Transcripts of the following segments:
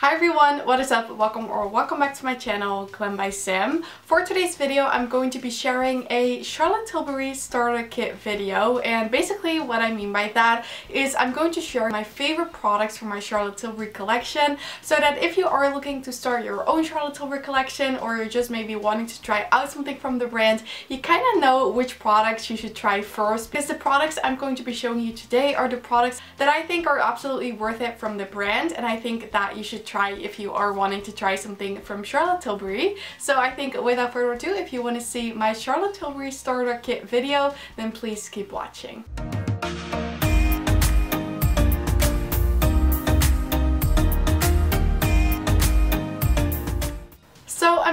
Hi everyone, what is up? Welcome or welcome back to my channel, Glam by Sam. For today's video, I'm going to be sharing a Charlotte Tilbury starter kit video and basically what I mean by that is I'm going to share my favorite products from my Charlotte Tilbury collection so that if you are looking to start your own Charlotte Tilbury collection or you're just maybe wanting to try out something from the brand, you kind of know which products you should try first because the products I'm going to be showing you today are the products that I think are absolutely worth it from the brand and I think that you should try if you are wanting to try something from Charlotte Tilbury. So I think without further ado, if you want to see my Charlotte Tilbury starter kit video, then please keep watching.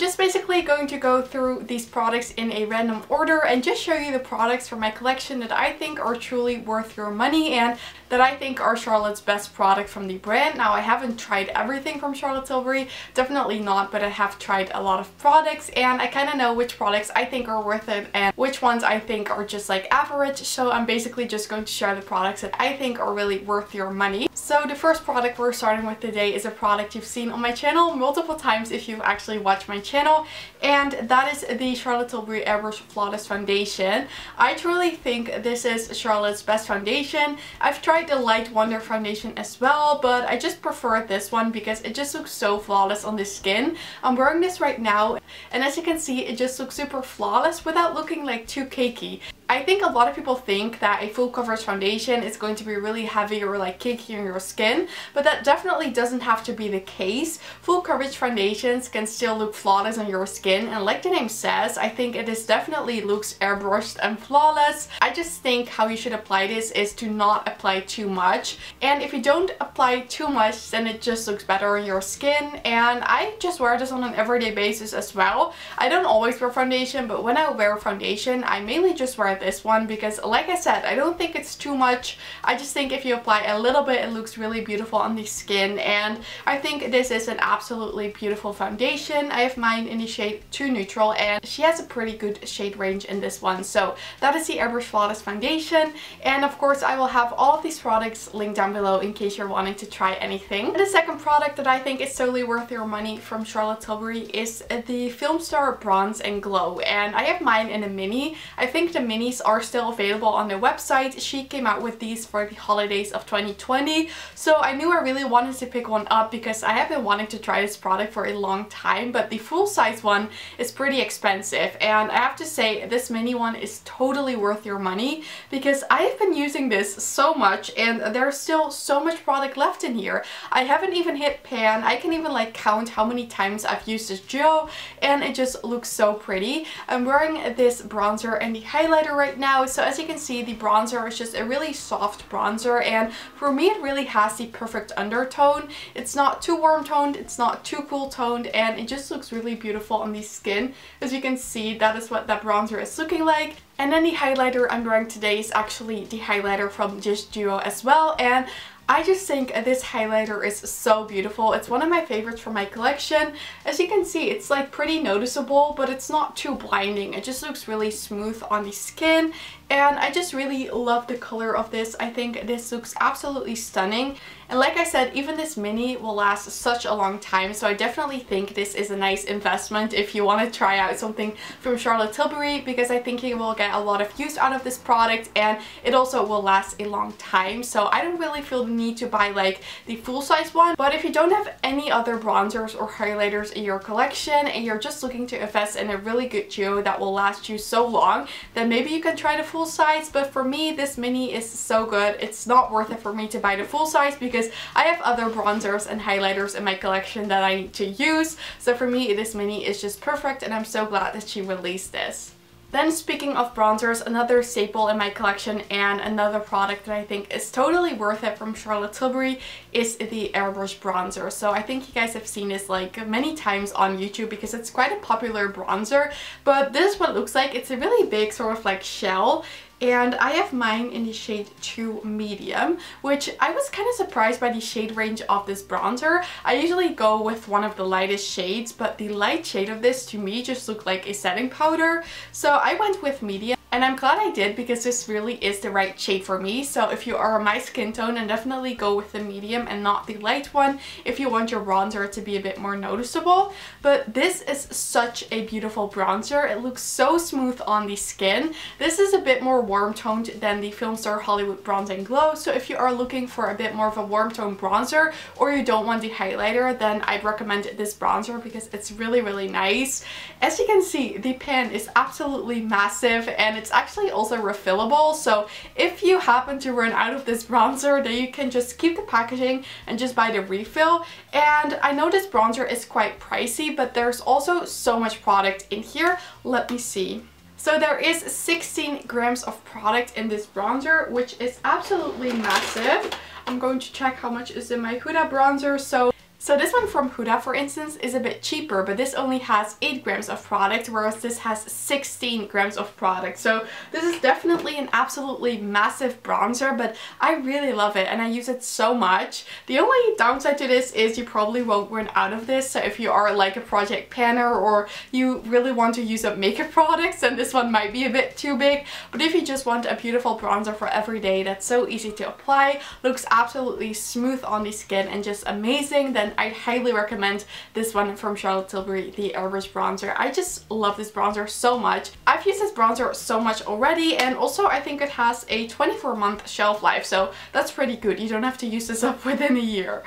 Just basically going to go through these products in a random order and just show you the products from my collection that I think are truly worth your money and that I think are Charlotte's best product from the brand. Now I haven't tried everything from Charlotte Tilbury, definitely not, but I have tried a lot of products and I kind of know which products I think are worth it and which ones I think are just like average. So I'm basically just going to share the products that I think are really worth your money. So the first product we're starting with today is a product you've seen on my channel multiple times if you've actually watched my channel and that is the Charlotte Tilbury Airbrush Flawless Foundation. I truly think this is Charlotte's best foundation. I've tried the Light Wonder foundation as well but I just prefer this one because it just looks so flawless on the skin. I'm wearing this right now and as you can see it just looks super flawless without looking like too cakey. I think a lot of people think that a full coverage foundation is going to be really heavy or like cakey on your skin, but that definitely doesn't have to be the case. Full coverage foundations can still look flawless on your skin and like the name says, I think it is definitely looks airbrushed and flawless. I just think how you should apply this is to not apply too much and if you don't apply too much then it just looks better on your skin and I just wear this on an everyday basis as well. I don't always wear foundation but when I wear foundation I mainly just wear this one because like I said, I don't think it's too much. I just think if you apply a little bit, it looks really beautiful on the skin and I think this is an absolutely beautiful foundation. I have mine in the shade 2 Neutral and she has a pretty good shade range in this one. So that is the Airbrush Flawless Foundation and of course I will have all of these products linked down below in case you're wanting to try anything. The second product that I think is totally worth your money from Charlotte Tilbury is the Filmstar Bronze and Glow and I have mine in a mini. I think the mini these are still available on their website. She came out with these for the holidays of 2020. So I knew I really wanted to pick one up because I have been wanting to try this product for a long time. But the full size one is pretty expensive. And I have to say this mini one is totally worth your money because I have been using this so much and there's still so much product left in here. I haven't even hit pan. I can even like count how many times I've used this duo and it just looks so pretty. I'm wearing this bronzer and the highlighter right now. So as you can see, the bronzer is just a really soft bronzer and for me it really has the perfect undertone. It's not too warm toned, it's not too cool toned and it just looks really beautiful on the skin. As you can see, that is what that bronzer is looking like. And then the highlighter I'm wearing today is actually the highlighter from Just Duo as well and I just think this highlighter is so beautiful. It's one of my favorites from my collection. As you can see, it's like pretty noticeable, but it's not too blinding. It just looks really smooth on the skin and I just really love the color of this. I think this looks absolutely stunning. And like I said, even this mini will last such a long time. So I definitely think this is a nice investment if you want to try out something from Charlotte Tilbury because I think you will get a lot of use out of this product and it also will last a long time. So I don't really feel the need to buy like the full size one. But if you don't have any other bronzers or highlighters in your collection and you're just looking to invest in a really good duo that will last you so long, then maybe you can try the full full size but for me this mini is so good it's not worth it for me to buy the full size because I have other bronzers and highlighters in my collection that I need to use so for me this mini is just perfect and I'm so glad that she released this. Then speaking of bronzers, another staple in my collection and another product that I think is totally worth it from Charlotte Tilbury is the Airbrush bronzer. So I think you guys have seen this like many times on YouTube because it's quite a popular bronzer. But this is what looks like. It's a really big sort of like shell and I have mine in the shade 2 medium which I was kind of surprised by the shade range of this bronzer. I usually go with one of the lightest shades but the light shade of this to me just looked like a setting powder so I went with medium And I'm glad I did because this really is the right shade for me. So if you are my skin tone, then definitely go with the medium and not the light one if you want your bronzer to be a bit more noticeable. But this is such a beautiful bronzer. It looks so smooth on the skin. This is a bit more warm toned than the Filmstar Hollywood Bronze and Glow. So if you are looking for a bit more of a warm tone bronzer or you don't want the highlighter, then I'd recommend this bronzer because it's really, really nice. As you can see, the pan is absolutely massive and it's actually also refillable. So if you happen to run out of this bronzer, then you can just keep the packaging and just buy the refill. And I know this bronzer is quite pricey, but there's also so much product in here. Let me see. So there is 16 grams of product in this bronzer, which is absolutely massive. I'm going to check how much is in my Huda bronzer. So so this one from Huda, for instance, is a bit cheaper, but this only has 8 grams of product, whereas this has 16 grams of product. So this is definitely an absolutely massive bronzer, but I really love it and I use it so much. The only downside to this is you probably won't run out of this. So if you are like a project planner or you really want to use up makeup products, then this one might be a bit too big. But if you just want a beautiful bronzer for every day that's so easy to apply, looks absolutely smooth on the skin and just amazing, then I highly recommend this one from Charlotte Tilbury, the Airbrush Bronzer. I just love this bronzer so much. I've used this bronzer so much already and also I think it has a 24 month shelf life so that's pretty good. You don't have to use this up within a year.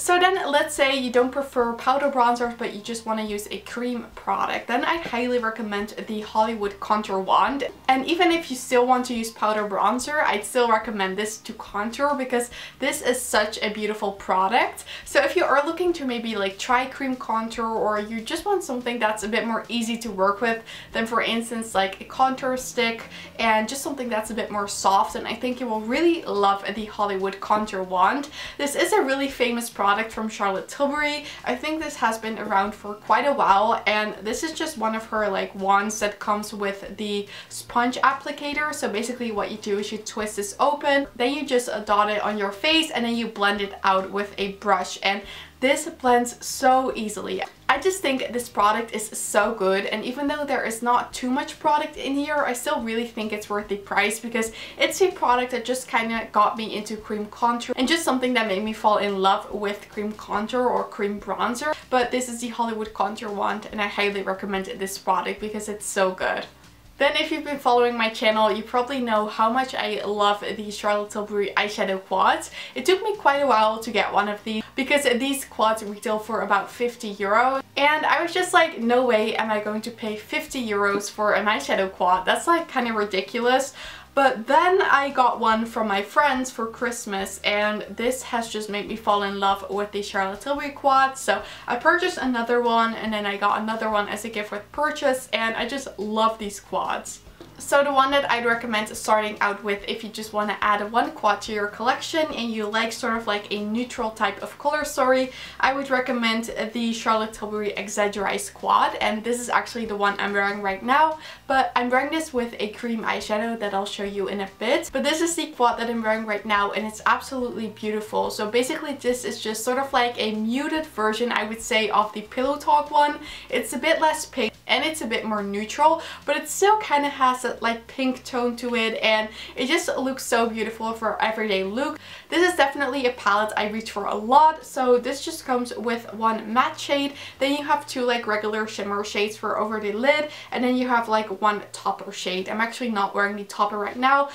So then let's say you don't prefer powder bronzers but you just want to use a cream product. Then I highly recommend the Hollywood Contour Wand. And even if you still want to use powder bronzer, I'd still recommend this to contour because this is such a beautiful product. So if you are looking to maybe like try cream contour or you just want something that's a bit more easy to work with than for instance like a contour stick and just something that's a bit more soft and I think you will really love the Hollywood Contour Wand. This is a really famous product product from Charlotte Tilbury. I think this has been around for quite a while and this is just one of her like wands that comes with the sponge applicator. So basically what you do is you twist this open, then you just dot it on your face and then you blend it out with a brush and this blends so easily. I just think this product is so good and even though there is not too much product in here, I still really think it's worth the price because it's a product that just kind of got me into cream contour and just something that made me fall in love with cream contour or cream bronzer. But this is the Hollywood Contour Wand and I highly recommend this product because it's so good. Then if you've been following my channel, you probably know how much I love the Charlotte Tilbury eyeshadow quads. It took me quite a while to get one of these because these quads retail for about 50 euros. And I was just like, no way am I going to pay 50 euros for an eyeshadow quad. That's like kind of ridiculous. But then I got one from my friends for Christmas and this has just made me fall in love with the Charlotte Tilbury quad. So I purchased another one and then I got another one as a gift with purchase and I just love these quads. So the one that I'd recommend starting out with if you just want to add one quad to your collection and you like sort of like a neutral type of color story, I would recommend the Charlotte Tilbury Exaggereyes quad and this is actually the one I'm wearing right now but I'm wearing this with a cream eyeshadow that I'll show you in a bit. But this is the quad that I'm wearing right now and it's absolutely beautiful. So basically this is just sort of like a muted version I would say of the Pillow Talk one. It's a bit less pink and it's a bit more neutral but it still kind of has like pink tone to it and it just looks so beautiful for everyday look. This is definitely a palette I reach for a lot so this just comes with one matte shade then you have two like regular shimmer shades for over the lid and then you have like one topper shade. I'm actually not wearing the topper right now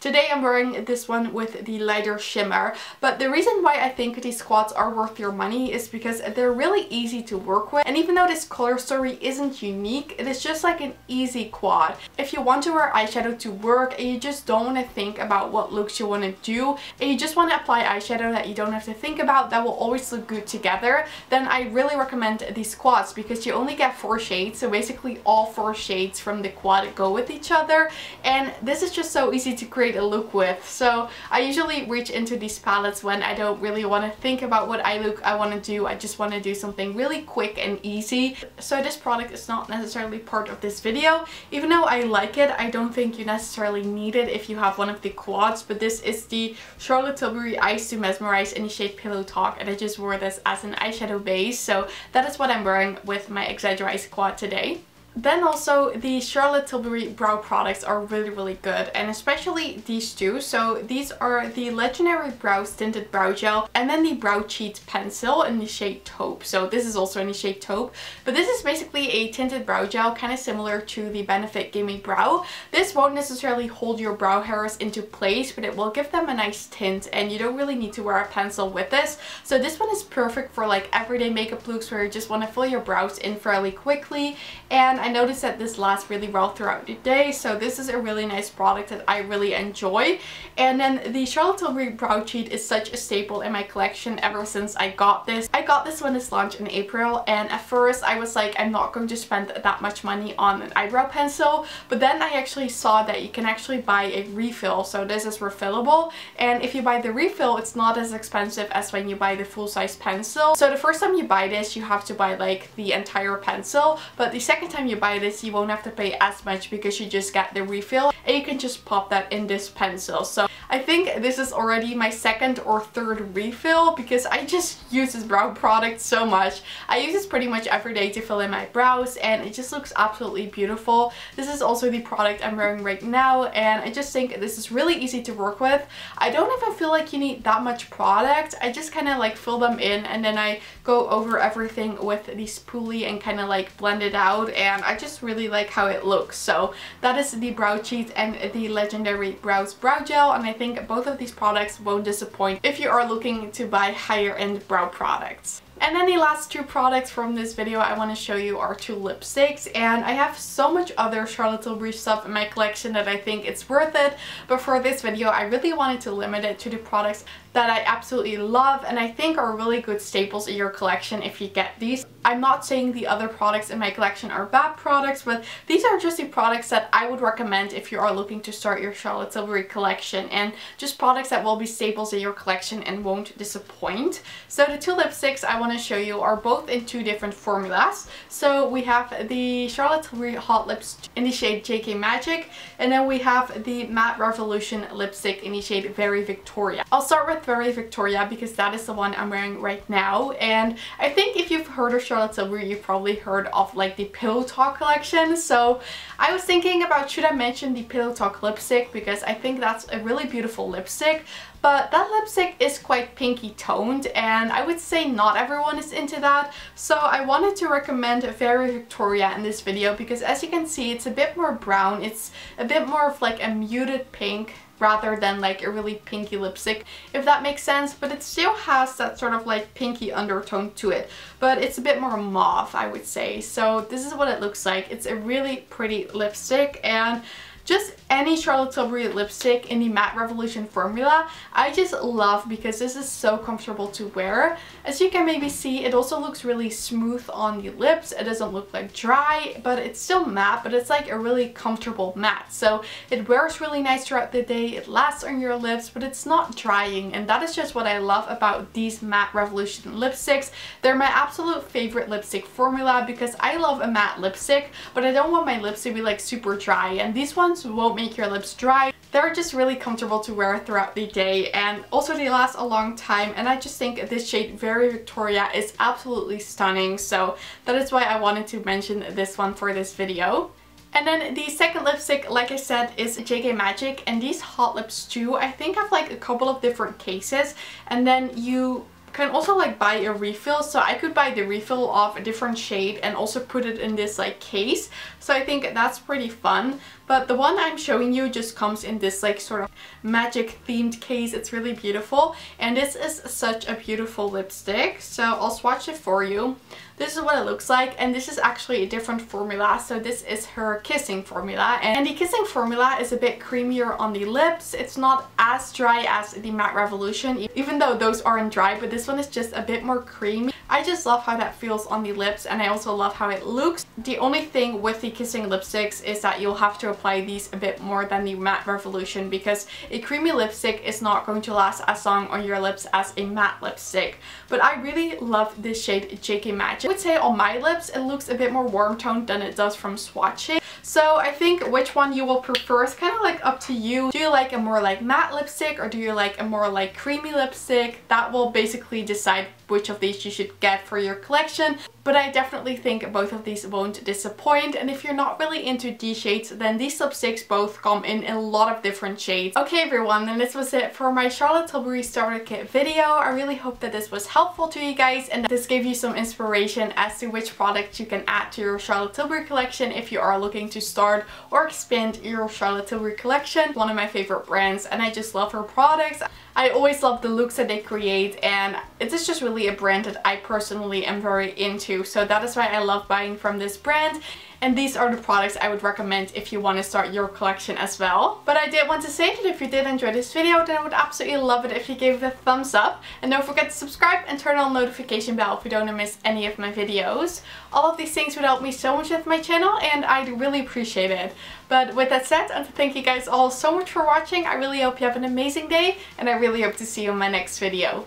Today I'm wearing this one with the lighter shimmer, but the reason why I think these quads are worth your money is because they're really easy to work with. And even though this color story isn't unique, it is just like an easy quad. If you want to wear eyeshadow to work and you just don't want to think about what looks you want to do, and you just want to apply eyeshadow that you don't have to think about that will always look good together, then I really recommend these quads because you only get four shades. So basically all four shades from the quad go with each other. And this is just so easy to create a look with. So I usually reach into these palettes when I don't really want to think about what eye look I want to do. I just want to do something really quick and easy. So this product is not necessarily part of this video. Even though I like it, I don't think you necessarily need it if you have one of the quads. But this is the Charlotte Tilbury Eyes to Mesmerize in the shade Pillow Talk. And I just wore this as an eyeshadow base. So that is what I'm wearing with my Exaggereyes quad today. Then also the Charlotte Tilbury brow products are really really good and especially these two. So these are the Legendary Brow Tinted Brow Gel and then the Brow Cheat Pencil in the shade Taupe. So this is also in the shade Taupe but this is basically a tinted brow gel kind of similar to the Benefit Gimme Brow. This won't necessarily hold your brow hairs into place but it will give them a nice tint and you don't really need to wear a pencil with this. So this one is perfect for like everyday makeup looks where you just want to fill your brows in fairly quickly and I noticed that this lasts really well throughout the day so this is a really nice product that I really enjoy and then the Charlotte Tilbury Brow Cheat is such a staple in my collection ever since I got this. I got this when this launched in April and at first I was like I'm not going to spend that much money on an eyebrow pencil but then I actually saw that you can actually buy a refill so this is refillable and if you buy the refill it's not as expensive as when you buy the full-size pencil. So the first time you buy this you have to buy like the entire pencil but the second time you buy this you won't have to pay as much because you just get the refill and you can just pop that in this pencil. So I think this is already my second or third refill because I just use this brow product so much. I use this pretty much every day to fill in my brows and it just looks absolutely beautiful. This is also the product I'm wearing right now and I just think this is really easy to work with. I don't even feel like you need that much product. I just kind of like fill them in and then I go over everything with the spoolie and kind of like blend it out and I just really like how it looks. So that is the Brow Cheat and the Legendary Brows Brow Gel and I think both of these products won't disappoint if you are looking to buy higher end brow products. And then the last two products from this video I want to show you are two lipsticks and I have so much other Charlotte Tilbury stuff in my collection that I think it's worth it but for this video I really wanted to limit it to the products that I absolutely love and I think are really good staples in your collection if you get these. I'm not saying the other products in my collection are bad products, but these are just the products that I would recommend if you are looking to start your Charlotte Tilbury collection and just products that will be staples in your collection and won't disappoint. So the two lipsticks I want to show you are both in two different formulas. So we have the Charlotte Tilbury Hot Lips in the shade JK Magic and then we have the Matte Revolution lipstick in the shade Very Victoria. I'll start with Very Victoria because that is the one I'm wearing right now and I think if you've heard of Charlotte Tilbury you've probably heard of like the Pillow Talk collection so I was thinking about should I mention the Pillow Talk lipstick because I think that's a really beautiful lipstick but that lipstick is quite pinky toned and I would say not everyone is into that so I wanted to recommend Very Victoria in this video because as you can see it's a bit more brown it's a bit more of like a muted pink rather than like a really pinky lipstick, if that makes sense. But it still has that sort of like pinky undertone to it. But it's a bit more mauve, I would say. So this is what it looks like. It's a really pretty lipstick and just any Charlotte Tilbury lipstick in the Matte Revolution formula I just love because this is so comfortable to wear. As you can maybe see it also looks really smooth on the lips. It doesn't look like dry but it's still matte but it's like a really comfortable matte. So it wears really nice throughout the day. It lasts on your lips but it's not drying and that is just what I love about these Matte Revolution lipsticks. They're my absolute favorite lipstick formula because I love a matte lipstick but I don't want my lips to be like super dry and these ones won't make your lips dry. They're just really comfortable to wear throughout the day and also they last a long time. And I just think this shade Very Victoria is absolutely stunning. So that is why I wanted to mention this one for this video. And then the second lipstick, like I said, is JK Magic. And these hot lips too, I think have like a couple of different cases. And then you can also like buy a refill. So I could buy the refill of a different shade and also put it in this like case. So I think that's pretty fun. But the one I'm showing you just comes in this like sort of magic themed case. It's really beautiful. And this is such a beautiful lipstick. So I'll swatch it for you this is what it looks like and this is actually a different formula. So this is her kissing formula and the kissing formula is a bit creamier on the lips. It's not as dry as the Matte Revolution even though those aren't dry but this one is just a bit more creamy. I just love how that feels on the lips and I also love how it looks. The only thing with the kissing lipsticks is that you'll have to apply these a bit more than the Matte Revolution because a creamy lipstick is not going to last as long on your lips as a matte lipstick. But I really love this shade JK Magic would say on my lips it looks a bit more warm toned than it does from swatching. So I think which one you will prefer is kind of like up to you. Do you like a more like matte lipstick or do you like a more like creamy lipstick? That will basically decide which of these you should get for your collection but I definitely think both of these won't disappoint and if you're not really into D shades then these lipsticks both come in a lot of different shades. Okay everyone then this was it for my Charlotte Tilbury starter kit video. I really hope that this was helpful to you guys and this gave you some inspiration as to which products you can add to your Charlotte Tilbury collection if you are looking to start or expand your Charlotte Tilbury collection. One of my favorite brands and I just love her products. I always love the looks that they create and it is just really a brand that I personally am very into. So that is why I love buying from this brand and these are the products I would recommend if you want to start your collection as well. But I did want to say that if you did enjoy this video then I would absolutely love it if you gave it a thumbs up and don't forget to subscribe and turn on the notification bell if you don't miss any of my videos. All of these things would help me so much with my channel and I'd really appreciate it. But with that said, and thank you guys all so much for watching. I really hope you have an amazing day and I really hope to see you in my next video.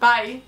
Bye!